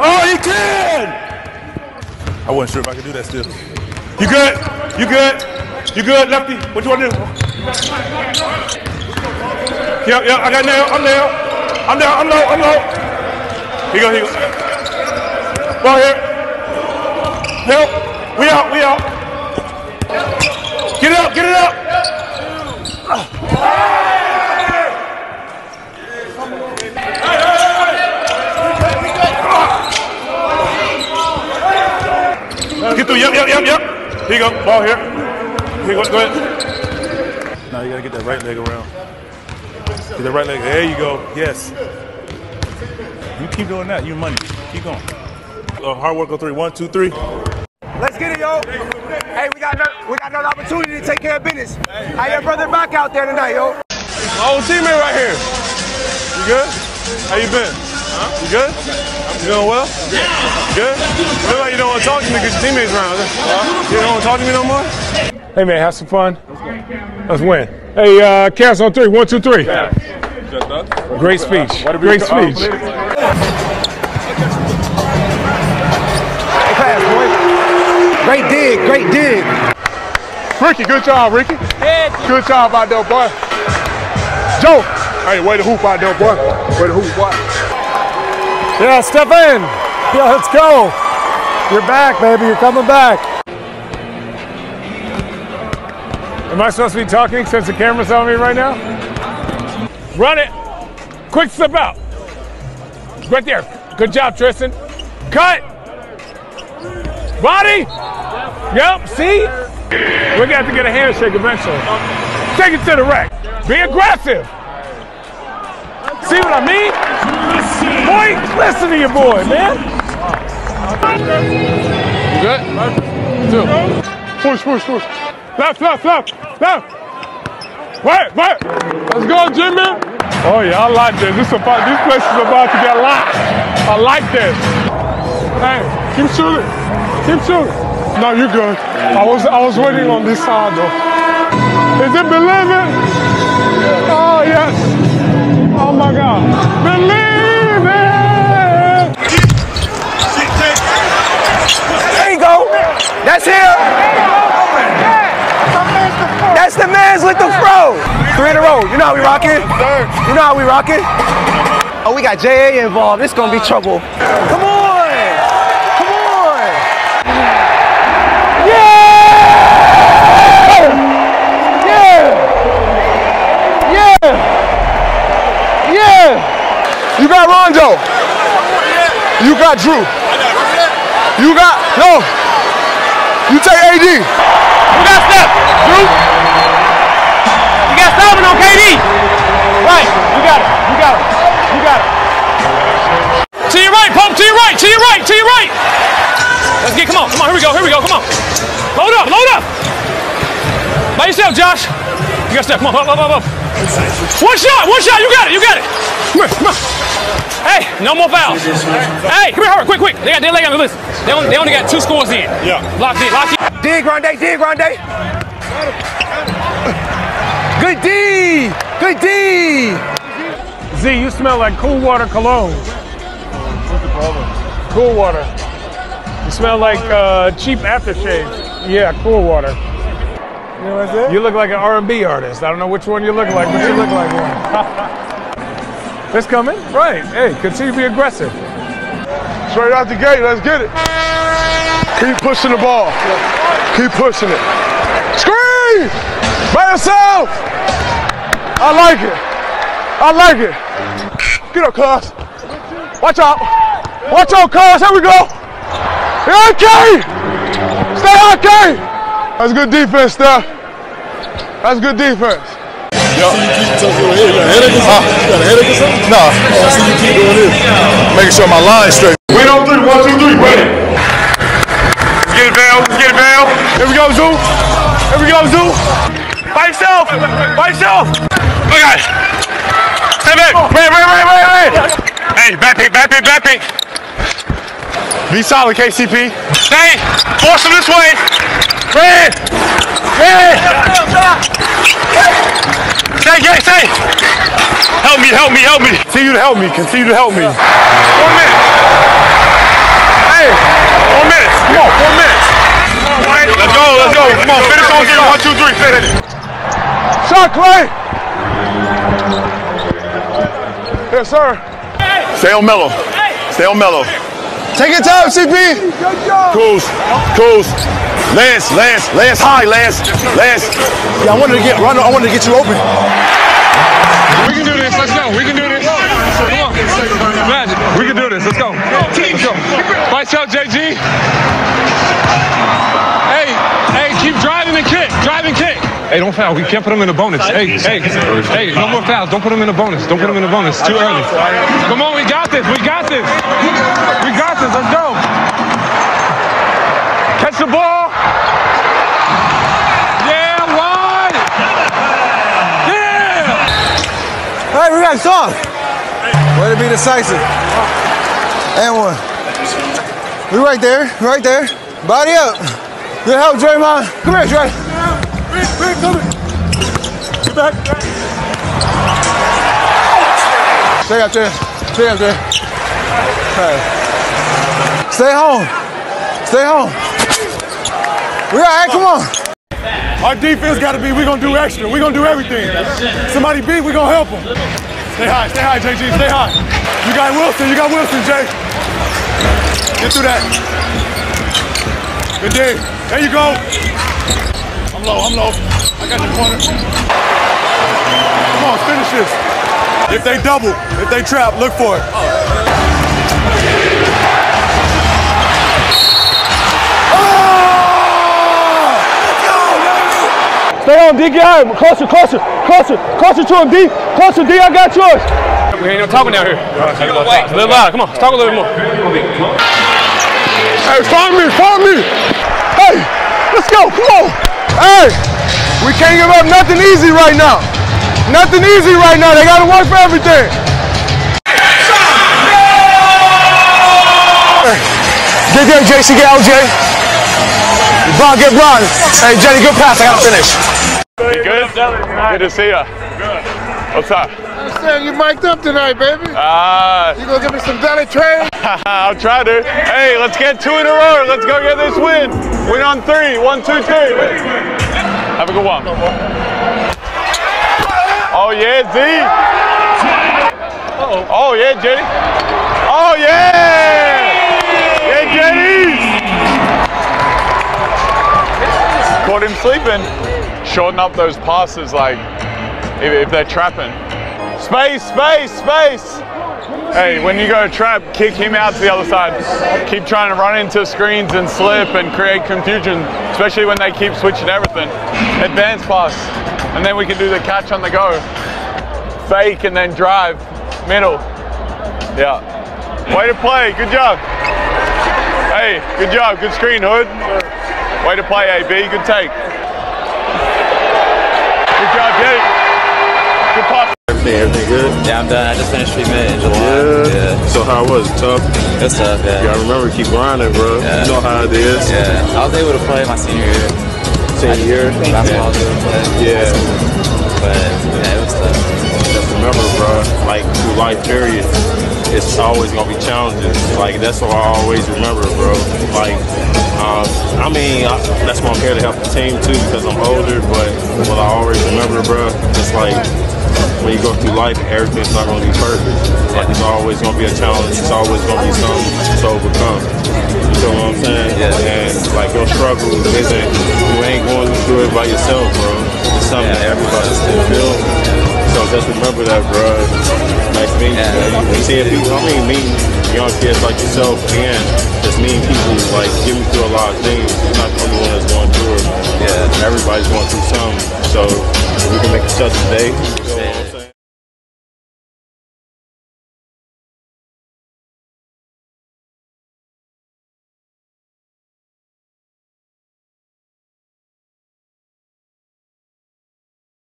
Oh, he can! I wasn't sure if I could do that still. You good? You good? You good, Lefty? What you want to do? Yep, yep, I got nail. I'm nail. I'm down. I'm low. I'm low. Here you go, here you go. Ball here. Help. We out, we out. Get it up, get it up. Get through. Yep, yep, yep, yep. Here you go. Ball here. Here you go. Go ahead. Now you gotta get that right leg around. Get the right leg. There you go. Yes. You keep doing that. You money. Keep going. Uh, hard work on three. One, two, three. Let's get it, yo. Hey, we got another, we got another opportunity to take care of business. How your brother back out there tonight, yo? My old teammate right here. You good? How you been? Huh? You good? You doing well? You good? You look like you don't want to talk to me because your teammates around. You don't want to talk to me no more? Hey man, have some fun. Let's win. Hey, uh, cast on three. One, two, three. Great speech. Great speech. Hey, boy. Great dig, great dig. Ricky, good job, Ricky. Good job out there, boy. Joe. Hey, way to hoop out there, boy. Way to hoop, boy. Yeah, step in. Yeah, let's go. You're back, baby. You're coming back. Am I supposed to be talking since the camera's on me right now? Run it. Quick slip out. Right there. Good job, Tristan. Cut. Body. Yep, see? Going to to get a handshake eventually. Take it to the rack. Be aggressive. See what I mean? Boy, listen to your boy, man. You good? Two. Push, push, push. Left, left, left, left. Wait, wait. Let's go, Jimmy. Oh yeah, I like this. This, about, this place is about to get locked. I like this. Hey, keep shooting. Keep shooting. No, you're good. I was I was waiting on this side though. Is it believe it? Oh yes. Oh my God. Believe it. There you go. That's him. That's the man's with the fro. Three in a row. You know how we rocking? You know how we rocking? Oh, we got JA involved. This gonna be trouble. Come on. Come on. Yeah! Yeah! Yeah! Yeah! You got Rondo. You got Drew. You got no. You take AD. Who got Steph? KD. Right. You got it. You got it. You got it. To your right, pump. To your right. To your right. To your right. Let's get. Come on. Come on. Here we go. Here we go. Come on. Load up. Load up. By yourself, Josh. You got Steph. Come on. Up, up, up, up. One shot. One shot. You got it. You got it. Come here. Come on. Hey, no more fouls. Hey, come here, hurry, quick, quick. They got their leg on the list. They only, they only got two scores in. Yeah. Locked in, locked in. Dig, Grande, dig, Grande. Good D. Good D. Z, you smell like cool water cologne. What's the problem? Cool water. You smell like uh, cheap aftershave. Yeah, cool water. You know what I said? You look like an R&B artist. I don't know which one you look like, but you look like one. it's coming, right? Hey, continue to be aggressive. Straight out the gate, let's get it. Keep pushing the ball. Keep pushing it. Screen! By yourself! I like it. I like it. Get up, cuz. Watch out. Watch out, cuz. Here we go. Okay. Stay AK! That's good defense, Steph. That's good defense. Yo. You got a headache or something? You got a headache or something? No. I see you keep doing this. Making sure my line's straight. Wait on three. One, two, three. Ready. By yourself. By yourself. At it. Stay back. Wait, wait, wait, wait, wait. Hey, back pick, back pick, back pick. Be solid, KCP. Stay. Force him this way. Red. Red. Stay, stay, stay. Help me, help me, help me. Continue to help me. Continue to help me. One minute. Hey, four minutes. Come on, four minutes. Let's go, let's go. Come on, finish on three. One, two, three, finish. Shot, Clay. Yes, sir. Stay on mellow. Stay on mellow. Take your time, CP. Cruise, cruise. Lance, Lance, Lance high, Lance, Lance. Yeah, I wanted to get run. I wanted to get you open. We can do this. Let's go. We can do this. Come on. Magic. We can do this. Let's go. Let's go. Vice out, JG. Hey, hey, keep driving and kick. Driving kick. Hey, don't foul. We can't put him in a bonus. Hey, hey, hey, no more fouls. Don't put him in a bonus. Don't put him in a bonus. Too early. Come on, we got this. We got this. We got this. Let's go. Catch the ball. Yeah, wide. Yeah. Hey, we got song. Way to be decisive. And one. We right there, right there. Body up. Good help, Draymond. Come here, Dray. Get back. Stay up there. Stay up there. Stay home. Stay home. We all right, come on. Our defense got to be. We're gonna do extra. We're gonna do everything. Somebody beat. We're gonna help them. Stay high. Stay high, JG. Stay high. You got Wilson. You got Wilson, Jay. Get through that. Good dig. There you go. I'm low. I'm low. I got your corner. Come on, finish this. If they double, if they trap, look for it. Oh! Stay on, D. Get him. Closer, closer, closer, closer to him, D. Closer, D. I got yours. We ain't no talking down here. A little loud. Come on, let's talk a little bit more. Hey, find me, find me. Hey, let's go, come on. Hey, we can't give up nothing easy right now. Nothing easy right now. They gotta work for everything. Get there, JC, get LJ. Bron, get Bron. Hey, Jenny, good pass. I gotta finish. Good? Good to see ya. Good. What's up? Saying you mic'd up tonight, baby. Ah, You gonna give me some belly trade? I'll try to. Hey, let's get two in a row. Let's go get this win. Win on three. One, two, three. Have a good one. Oh yeah, Z. Oh yeah, Jenny. Oh yeah. Yeah, Jenny. Caught him sleeping. Shorten up those passes, like if, if they're trapping. Space, space, space. Hey, when you go trap, kick him out to the other side. Keep trying to run into screens and slip and create confusion, especially when they keep switching everything. Advance pass, and then we can do the catch on the go. Fake and then drive, middle. Yeah. Way to play, good job. Hey, good job, good screen, Hood. Way to play, AB, good take. Good job, Jake. Yeah, I'm done. I just finished treatment in July. Yeah. So how was it? Tough? It's tough, yeah. You gotta remember, keep grinding, bro. Yeah. You know how it is. Yeah. I was able to play my senior year. Senior year. Basketball, I was able to play. Yeah. But yeah, it was tough. Just remember, bro, like through life period, it's always gonna be challenges. Like that's what I always remember, bro. Like, um, I mean, I, that's why I'm here to help the team too because I'm older. But what I always remember, bro, it's like when you go through life, everything's not gonna be perfect. Like it's always gonna be a challenge. It's always gonna be something to overcome. You know what I'm saying? Yeah. And like your struggle isn't you ain't going through it by yourself, bro. It's something that everybody still feel. So just remember that, bro. Nice meeting Yeah. you, man. And seeing people, I mean, meeting young kids like yourself and just meeting people like getting through a lot of things. You're not the only one that's going through it. Yeah. Everybody's going through something. So if we can make such a day,